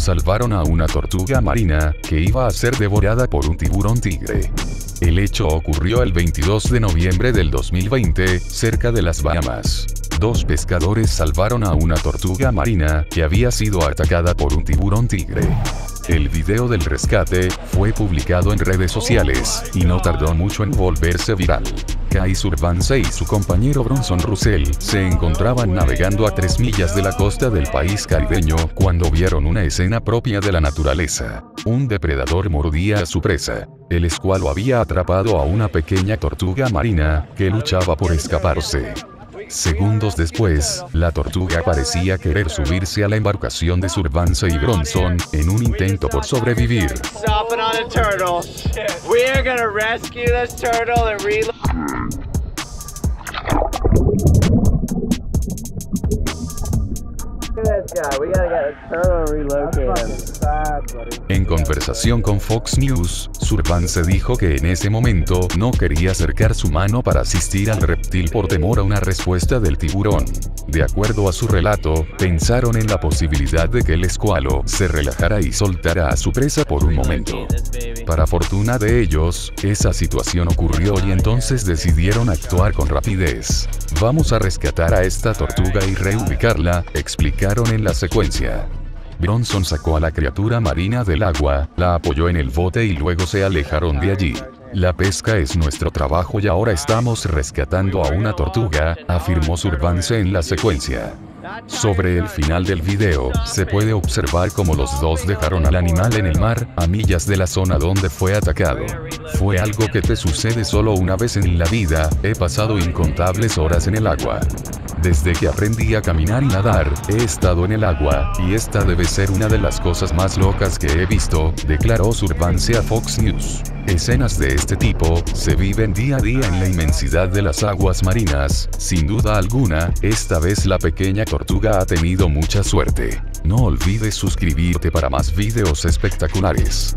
salvaron a una tortuga marina, que iba a ser devorada por un tiburón tigre. El hecho ocurrió el 22 de noviembre del 2020, cerca de las Bahamas. Dos pescadores salvaron a una tortuga marina, que había sido atacada por un tiburón tigre. El video del rescate fue publicado en redes sociales, y no tardó mucho en volverse viral. Kai Survance y su compañero Bronson Russell se encontraban navegando a tres millas de la costa del país caribeño cuando vieron una escena propia de la naturaleza. Un depredador mordía a su presa. El escualo había atrapado a una pequeña tortuga marina que luchaba por escaparse. Segundos después, la tortuga parecía querer subirse a la embarcación de Survance y Bronson, en un intento por sobrevivir. En conversación con Fox News, Survance dijo que en ese momento no quería acercar su mano para asistir al reptil por temor a una respuesta del tiburón. De acuerdo a su relato, pensaron en la posibilidad de que el escualo se relajara y soltara a su presa por un momento. Para fortuna de ellos, esa situación ocurrió y entonces decidieron actuar con rapidez. Vamos a rescatar a esta tortuga y reubicarla, explicaron en la secuencia. Bronson sacó a la criatura marina del agua, la apoyó en el bote y luego se alejaron de allí. La pesca es nuestro trabajo y ahora estamos rescatando a una tortuga, afirmó Survance en la secuencia. Sobre el final del video, se puede observar cómo los dos dejaron al animal en el mar, a millas de la zona donde fue atacado. Fue algo que te sucede solo una vez en la vida, he pasado incontables horas en el agua. Desde que aprendí a caminar y nadar, he estado en el agua, y esta debe ser una de las cosas más locas que he visto, declaró Survance a Fox News. Escenas de este tipo se viven día a día en la inmensidad de las aguas marinas, sin duda alguna, esta vez la pequeña tortuga ha tenido mucha suerte. No olvides suscribirte para más videos espectaculares.